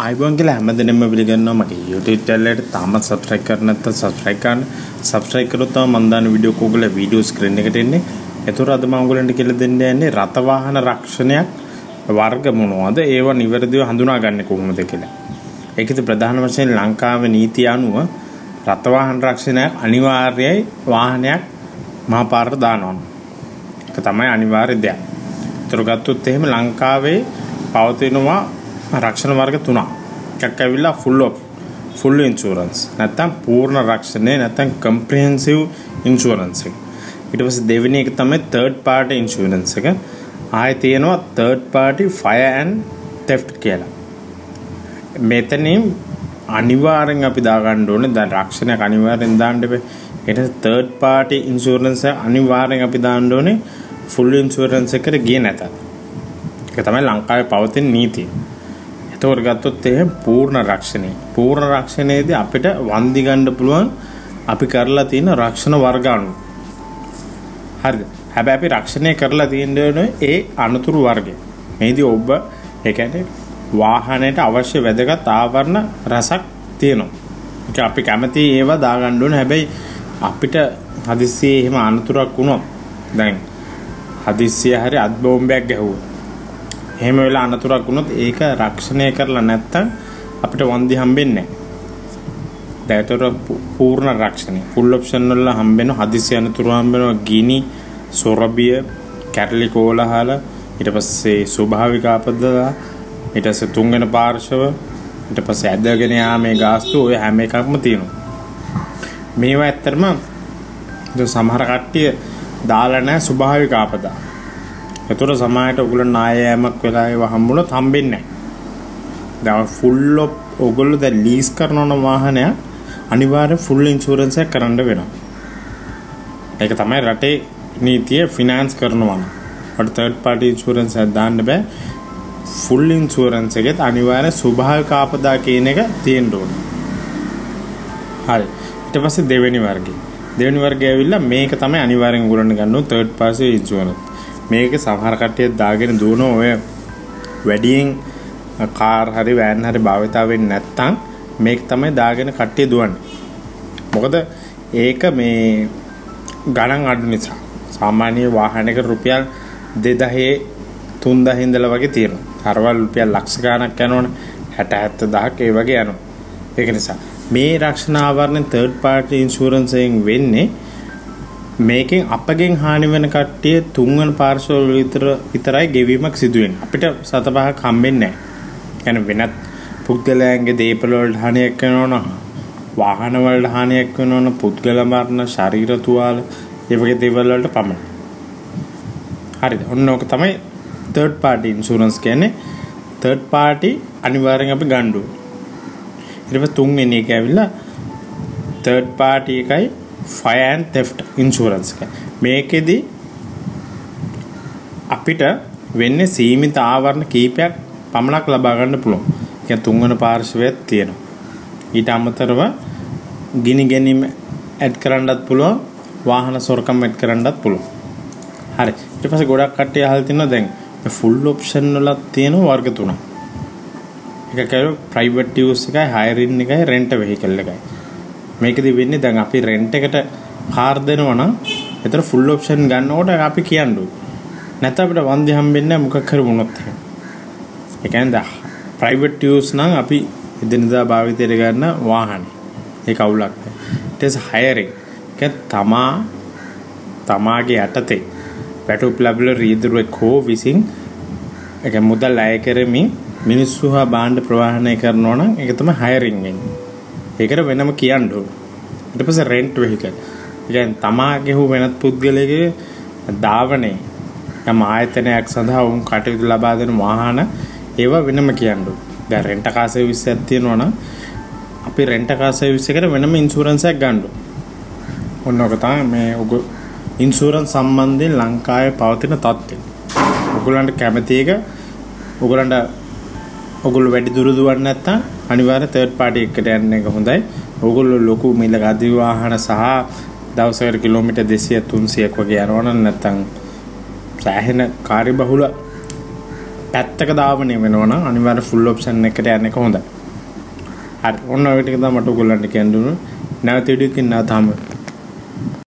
ආයිබෝන් කියලා හැමදෙනෙම පිළිගන්නවා මගේ YouTube channel එකට තාමත් subscribe කරලා නැත්නම් subscribe කරන්න. Subscribe කරොත් තමයි මම දාන වීඩියෝ කෝගල වීඩියෝ ස්ක්‍රීන් එකට එන්නේ. ඒතර අද මම ඔයගලන්ට කියලා දෙන්න යන්නේ රත වාහන රක්ෂණයක් වර්ග මොනවද? ඒවා නිවැරදිව හඳුනාගන්නේ කොහොමද කියලා. ඒකද ප්‍රධාන වශයෙන් ලංකාවේ නීතිය අනුව රත වාහන රක්ෂණයක් අනිවාර්යයි වාහනයක් මහා පාරට දානවා. ඒක තමයි අනිවාර්ය දෙයක්. ඒතර ගත්තොත් එහෙම ලංකාවේ පවතිනවා රක්ෂණ වර්ග තුනක්. එකක් ඇවිල්ලා ෆුල් ඔප් ෆුල් ඉන්ෂුරන්ස්. නැත්තම් පූර්ණ රක්ෂණය නැත්තම් කම්ප්‍රිහෙන්සිව් ඉන්ෂුරන්ස් එක. ඊට පස්සේ දෙවෙනි එක තමයි තර්ඩ් පාර්ටි ඉන්ෂුරන්ස් එක. ආයෙ තියෙනවා third party fire and theft කියලා. මෙතනින් අනිවාර්යෙන් අපි දාගන්න ඕනේ දැන් රක්ෂණයක් අනිවාර්යෙන් දාන්න බෑ. ඊට තර්ඩ් පාර්ටි ඉන්ෂුරන්ස් එක අනිවාර්යෙන් අපි දාන්න ඕනේ ෆුල් ඉන්ෂුරන්ස් එකට ගියේ නැතත්. ඒක තමයි ලංකාවේ පවතින නීතිය. එතකොට ගත්තොත් එහෙම පූර්ණ රක්ෂණය. පූර්ණ රක්ෂණයේදී අපිට වන්දි ගන්න පුළුවන් අපි කරලා තියෙන රක්ෂණ වර්ග අනුව. හරිද? හැබැයි අපි රක්ෂණය කරලා තියෙන්නේ ඒ අනුතුරු වර්ගය. මේදී ඔබ ඒ කියන්නේ වාහනයට අවශ්‍ය වැදගත් ආවරණ රසක් තියෙනවා. ඒක අපි කැමති ඒවා දාගන්න ඕනේ. හැබැයි අපිට හදිස්සියේ එහෙම අනතුරක් වුණොත් දැන් හදිස්සිය හරි අත් බෝම්බයක් ගැහුවා එහෙම වෙලා අනතුරක් වුණොත් ඒක රක්ෂණය කරලා නැත්තම් අපිට වන්දි හම්බෙන්නේ නැහැ. දැතර පූර්ණ රක්ෂණය. ෆුල් ඔප්ෂන් වල හම්බෙන හදිසි අනතුරු හම්බෙනවා ගිනි, සොරබිය, කැරලි කෝලහල, ඊට පස්සේ ස්වභාවික ආපදා, ඊට පස්සේ තුන්වෙනි පාර්ශව, ඊට පස්සේ ඇදගෙන යාමේ ගාස්තු ඔය හැම එකක්ම තියෙනවා. මේවා ඇත්තටම සමහර කට්ටිය දාලා නැහැ ස්වභාවික ආපදා. එතකොට සමාජයට ඔයගොල්ලෝ නායෑමක් වෙලා ඒව හම්බුනොත් හම්බෙන්නේ නැහැ. දැන් ෆුල් ඔප් ඔයගොල්ලෝ දැන් ලීස් කරන වාහනයක් අනිවාර්යෙන් ෆුල් ඉන්ෂුරන්ස් එක කරන්න වෙනවා. ඒක තමයි රටේ නීතිය ෆිනෑන්ස් කරනවා නම්. ඔට තර්ඩ් පාර්ටි ඉන්ෂුරන්ස් එක දාන්න බෑ. ෆුල් ඉන්ෂුරන්ස් එකෙත් අනිවාර්ය ස්වභාවික ආපදා කියන එක තියෙන්න ඕනේ. හරි. ඊට පස්සේ දෙවෙනි වර්ගය. දෙවෙනි වර්ගය ඇවිල්ලා මේක තමයි අනිවාර්යෙන් උගලන්න ගන්න ඕන තර්ඩ් පාර්ටි ඉන්ෂුරන්ස්. මේක සමහර කට්ටිය දාගෙන දුවන ඔය වැඩියෙන් කාර් හරි වෑන් හරි භාවිතා වෙන්නේ නැත්නම් මේක තමයි දාගෙන කට්ටිය දුවන්නේ. මොකද ඒක මේ ගණන් අඩු නිසා. සාමාන්‍ය වාහනයක රුපියල් 2000 3000 ඉඳලා වගේ තියෙනවා. තරවල් රුපියල් ලක්ෂ ගණක් යනවනේ 60 70000ක් ඒ වගේ යනවා. ඒක නිසා මේ රක්ෂණ ආවරණ තර්ඩ් පාර්ටි ඉන්ෂුරන්ස් එකෙන් වෙන්නේ මේකෙන් අපගෙන් හානි වෙන කට්ටිය තුන්වන පාර්ශවවල විතර විතරයි ගෙවීමක් සිදු වෙන්නේ. අපිට සත පහක් හම්බෙන්නේ නැහැ. يعني වෙනත් පුද්ගලයන්ගේ දේපල වලට හානියක් වෙනවනම් වාහන වලට හානියක් වෙනවනම් පුද්ගල මරණ, ශරීර තුවාල ඒ වගේ දේවල් වලට පමණයි. හරිද? ඔන්න ඕක තමයි තර්ඩ් පාර්ටි ඉන්ෂුරන්ස් කියන්නේ. තර්ඩ් පාර්ටි අනිවාර්යෙන් අපි ගන්න ඕනේ. ඊට පස්සේ තුන්වෙනි එක ඇවිල්ලා තර්ඩ් පාර්ටි එකයි ෆයර් ඇන්ඩ් තෙෆ්ට් ඉන්ෂුරන්ස් එක. මේකෙදි අපිට වෙන්නේ සීමිත ආවරණ කීපයක් පමණක් ලබා ගන්න පුළුවන්. කියන්නේ තුන්වන පාර්ශවයක් තියෙනවා. ඊට අමතරව ගිනි ගැනීම ඇඩ් කරන්නත් පුළුවන්. වාහන සොරකම් ඇඩ් කරන්නත් පුළුවන්. හරි. ඊට පස්සේ ගොඩක් කට්ටිය අහලා තිනවා දැන් මේ ෆුල් ඔප්ෂන් වල තියෙන වර්ග තුනක්. එක කරු ප්‍රයිවට් යූස් එකයි හයරින් එකයි රෙන්ට් වෙහිකල් එකයි. මේකෙදි වෙන්නේ දැන් අපි රෙන්ට් එකට කාර් දෙනවා නම් ඒතර ෆුල් ඔප්ෂන් ගන්නකොට අපි කියන්න ඕනේ. නැත්නම් අපිට වන්දි හම්බෙන්නේ මොකක් හරි වුණොත් එහෙම. ඒ කියන්නේ ප්‍රයිවට් යූස් නම් අපි එදිනදා භාවිතයට ගන්න වාහනේ. ඒක අවුලක් නෑ. ඊට පස්සේ හයරින්. ඒක තමා තමාගේ යටතේ වැටුප් ලැබල රීදුරුවෙක් හෝ විසින් ඒක මුදල් අය කරමින් මිනිස්සු හා භාණ්ඩ ප්‍රවාහනය කරනවා නම් ඒක තමයි හයරින් වෙන්නේ. ඒකට වෙනම කියන්න ඕන. ඊට පස්සේ රෙන්ට් වෙහිකල්. ඒ කියන්නේ තමාගේ හෝ වෙනත් පුද්ගලයෙකුගේ ධාවනයේ යම් ආයතනයක් සඳහා වුන් කටයුතු ලබා දෙන වාහන ඒවා වෙනම කියන්න ඕන. දැන් රෙන්ට් කාර් සර්විස් එකක් තියෙනවා නම් අපි රෙන්ට් කාර් සර්විස් එකට වෙනම ඉන්ෂුරන්ස් එකක් ගන්න ඕන. ඔන්න ඔක තමයි මේ ඔග ඉන්ෂුරන්ස් සම්බන්ධයෙන් ලංකාවේ පවතින තත්ත්වය. ඔයගොල්ලන්ට කැමති එක ඔයගොල්ලන්ට ඔගොල්ලෝ වැඩි දුර දුවන්නේ නැත්නම් අනිවාර්ය තර්ඩ් පාර්ටි එකකට යන්න එක හොඳයි. ඕගොල්ලෝ ලොකු මිල ගදී වාහන සහ දවසකට කිලෝමීටර් 200 300ක් වගේ යනවනම් නැත්නම් සෑහෙන කාර්යබහුල පැත්තක ධාවනය වෙනවා නම් අනිවාර්ය ෆුල් ඔප්ෂන් එකට යන්න එක හොඳයි. හරි ඔන්න ඔය ටික තමයි මට ඔයගොල්ලන්ට කියන්න දුන්නේ. නැවත